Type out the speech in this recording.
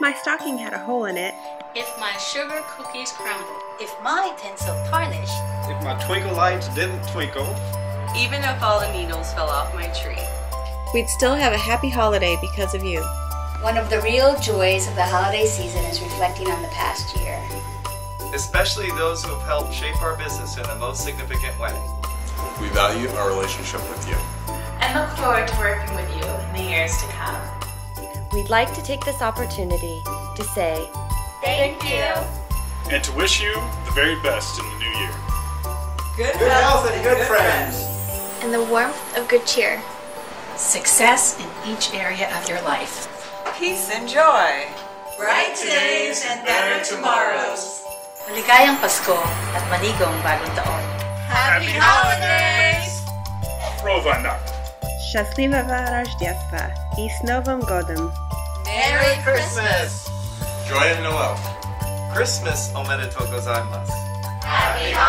my stocking had a hole in it. If my sugar cookies crumbled. If my tinsel tarnished. If my twinkle lights didn't twinkle. Even if all the needles fell off my tree. We'd still have a happy holiday because of you. One of the real joys of the holiday season is reflecting on the past year. Especially those who have helped shape our business in the most significant way. We value our relationship with you. And look forward to working with you in the years to come. We'd like to take this opportunity to say thank you and to wish you the very best in the new year. Good, good health and good friends. And the warmth of good cheer. Success in each area of your life. Peace and joy. Bright days and better tomorrows. Maligayang Pasko at maligong bagong taon. Happy holidays! Prova Счастливого Рождества и с Новым годом! Merry Christmas! Joyeux Noel! Christmas omedetou gozaimasu. Happy holidays!